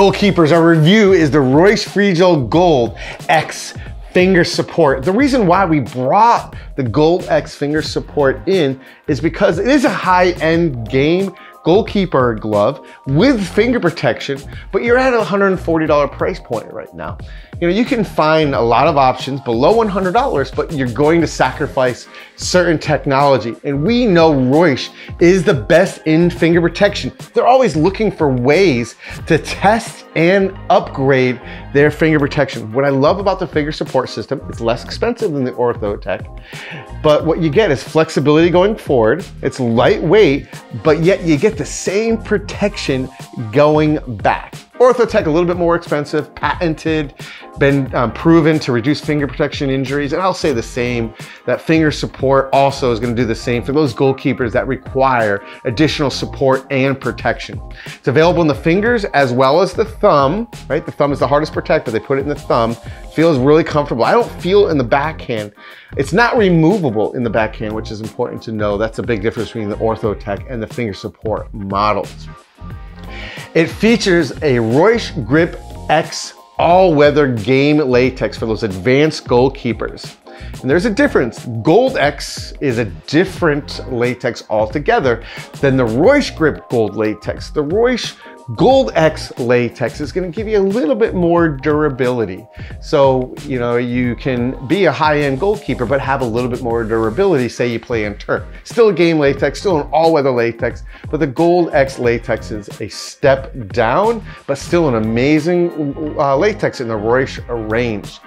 Goalkeepers, our review is the Reusch Freegel Gold X finger support. The reason why we brought the Gold X finger support in is because it is a high-end game goalkeeper glove with finger protection, but you're at a $140 price point right now. You know, you can find a lot of options below $100, but you're going to sacrifice certain technology. And we know Reusch is the best in finger protection. They're always looking for ways to test and upgrade their finger protection. What I love about the finger support system, it's less expensive than the Ortho-Tec, but what you get is flexibility going forward. It's lightweight, but yet you get the same protection going back. Ortho-Tec a little bit more expensive, patented, been um, proven to reduce finger protection injuries. And I'll say the same, that finger support also is gonna do the same for those goalkeepers that require additional support and protection. It's available in the fingers as well as the thumb, right? The thumb is the hardest to protect, but they put it in the thumb. Feels really comfortable. I don't feel in the backhand. It's not removable in the backhand, which is important to know. That's a big difference between the Ortho-Tec and the finger support models. It features a Reusch Grip X all-weather game latex for those advanced goalkeepers. And there's a difference. Gold X is a different latex altogether than the Reusch Grip Gold latex. The Reusch Gold X latex is gonna give you a little bit more durability. So, you know, you can be a high-end goalkeeper, but have a little bit more durability, say you play in turf. Still a game latex, still an all-weather latex, but the Gold X latex is a step down, but still an amazing uh, latex in the Reusch range.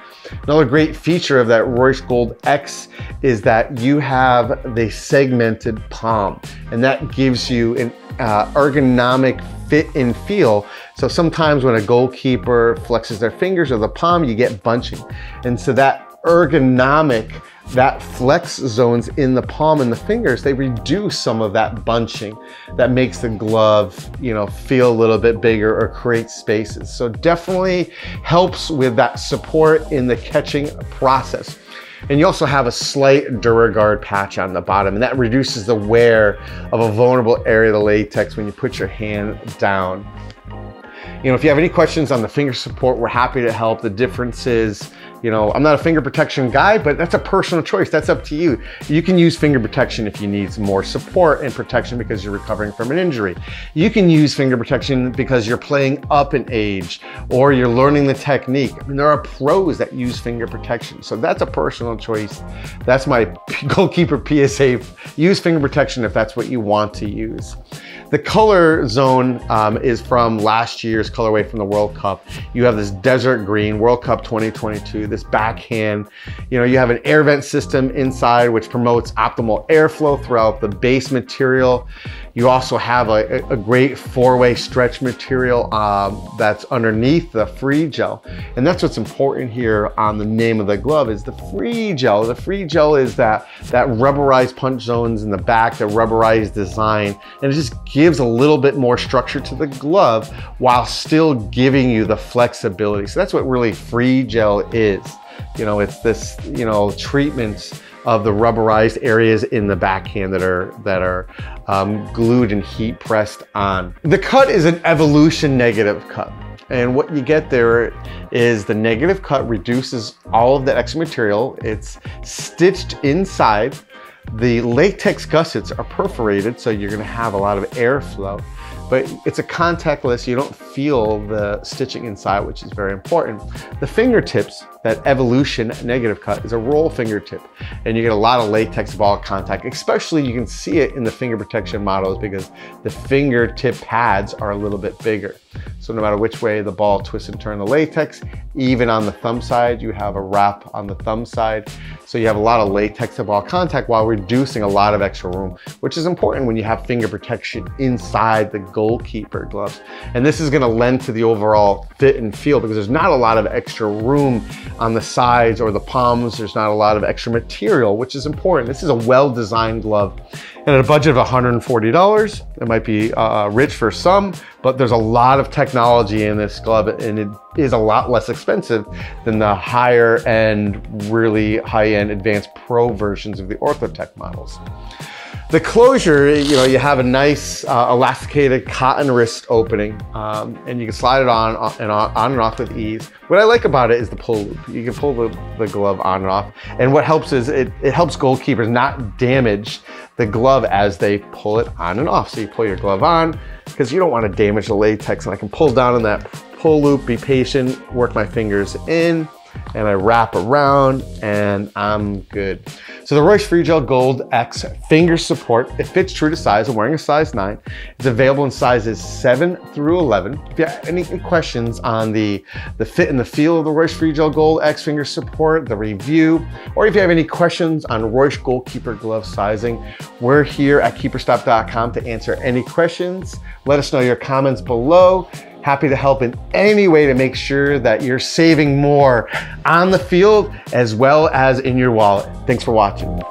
Another great feature of that Reusch Gold X is that you have the segmented palm, and that gives you an uh, ergonomic fit and feel. So sometimes when a goalkeeper flexes their fingers or the palm, you get bunching. And so that ergonomic, that flex zones in the palm and the fingers, they reduce some of that bunching that makes the glove, you know, feel a little bit bigger or create spaces. So definitely helps with that support in the catching process. And you also have a slight DuraGuard patch on the bottom, and that reduces the wear of a vulnerable area of the latex when you put your hand down. You know, if you have any questions on the finger support, we're happy to help. The differences you know, I'm not a finger protection guy, but that's a personal choice. That's up to you. You can use finger protection if you need more support and protection because you're recovering from an injury. You can use finger protection because you're playing up in age or you're learning the technique. I mean, there are pros that use finger protection. So that's a personal choice. That's my goalkeeper PSA. Use finger protection if that's what you want to use. The color zone um, is from last year's colorway from the World Cup. You have this desert green, World Cup 2022, this backhand. You know, you have an air vent system inside which promotes optimal airflow throughout the base material. You also have a, a great four-way stretch material um, that's underneath the free gel. And that's what's important here on the name of the glove is the free gel. The free gel is that, that rubberized punch zones in the back, the rubberized design, and it just gives a little bit more structure to the glove while still giving you the flexibility. So that's what really free gel is. You know, it's this, you know, treatments of the rubberized areas in the backhand that are that are um, glued and heat pressed on. The cut is an evolution negative cut. And what you get there is the negative cut reduces all of the extra material. It's stitched inside. The latex gussets are perforated, so you're gonna have a lot of airflow but it's a contactless, you don't feel the stitching inside, which is very important. The fingertips, that evolution negative cut is a roll fingertip and you get a lot of latex ball contact, especially you can see it in the finger protection models because the fingertip pads are a little bit bigger. So no matter which way the ball twists and turns the latex, even on the thumb side, you have a wrap on the thumb side. So you have a lot of latex to ball contact while reducing a lot of extra room, which is important when you have finger protection inside the goalkeeper gloves. And this is gonna lend to the overall fit and feel because there's not a lot of extra room on the sides or the palms. There's not a lot of extra material, which is important. This is a well-designed glove. And at a budget of $140, it might be uh, rich for some, but there's a lot of technology in this glove and it is a lot less expensive than the higher end, really high end advanced pro versions of the Ortho-Tec models. The closure, you know, you have a nice uh, elasticated cotton wrist opening um, and you can slide it on and on, on, and off with ease. What I like about it is the pull loop. You can pull the, the glove on and off. And what helps is it, it helps goalkeepers not damage the glove as they pull it on and off. So you pull your glove on because you don't want to damage the latex and I can pull down on that pull loop, be patient, work my fingers in, and I wrap around and I'm good. So the Reusch Freegel Gold X finger support, it fits true to size. I'm wearing a size nine. It's available in sizes seven through 11. If you have any questions on the, the fit and the feel of the Reusch Freegel Gold X finger support, the review, or if you have any questions on Reusch goalkeeper glove sizing, we're here at keeperstop.com to answer any questions. Let us know your comments below. Happy to help in any way to make sure that you're saving more on the field as well as in your wallet. Thanks for watching.